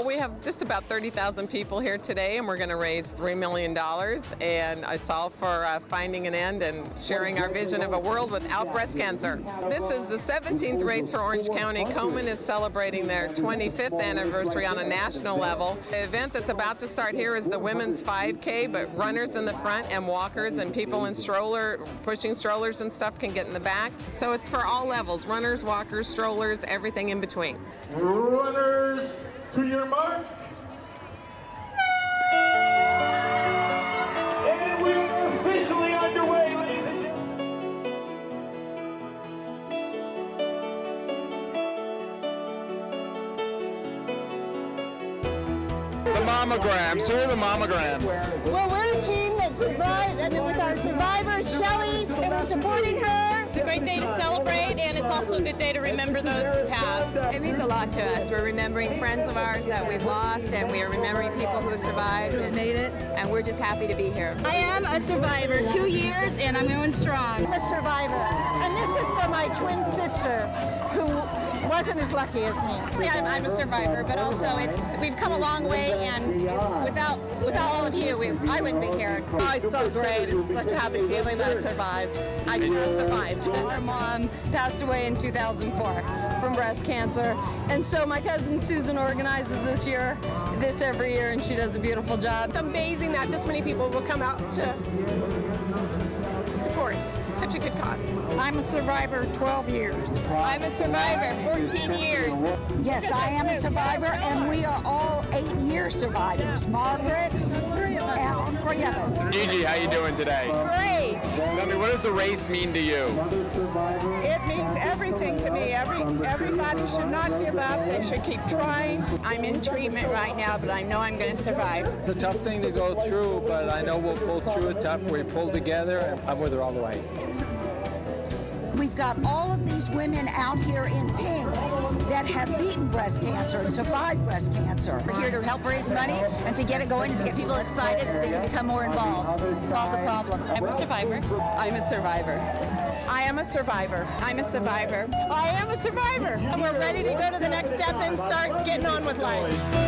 Well, we have just about 30,000 people here today, and we're going to raise $3 million. And it's all for uh, finding an end and sharing our vision of a world without breast cancer. This is the 17th race for Orange County. Komen is celebrating their 25th anniversary on a national level. The event that's about to start here is the women's 5K, but runners in the front and walkers and people in stroller, pushing strollers and stuff can get in the back. So it's for all levels, runners, walkers, strollers, everything in between. Runners mammograms. Who are the mammograms? Well, we're a team that survived, I mean, with our survivor, Shelly, and we're supporting her. It's a great day to celebrate, and it's also a good day to remember those who passed. It means a lot to us. We're remembering friends of ours that we've lost, and we are remembering people who survived and made it. And we're just happy to be here. I am a survivor, two years, and I'm going strong. I'm a survivor. And this is for my twin sister, who wasn't as lucky as me. Yeah, I'm, I'm a survivor, but also it's we've come a long way, and without without all of you, we, I wouldn't be here. Oh, it's so great. It's such a happy feeling that I survived. I survived. Our mom passed away in 2004 from breast cancer, and so my cousin Susan organizes this year, this every year, and she does a beautiful job. It's amazing that this many people will come out to support such a good cause. I'm a survivor 12 years. I'm a survivor, 14 years. Yes, I am a survivor, and we are all eight-year survivors. Margaret, and three of us. Gigi, how you doing today? Great. Tell me, what does a race mean to you? It means everything to me. Every everybody should not give up. They should keep trying. I'm in treatment right now, but I know I'm going to survive. It's a tough thing to go through, but I know we'll pull through it tough. We pull together, and I'm with her all the way. We've got all of these women out here in pink that have beaten breast cancer and survived breast cancer. We're here to help raise money and to get it going, and to get people excited so they can become more involved, solve the problem. I'm a survivor. I'm a survivor. I am a survivor. I'm a survivor. I am a survivor. And we're ready to go to the next step and start getting on with life.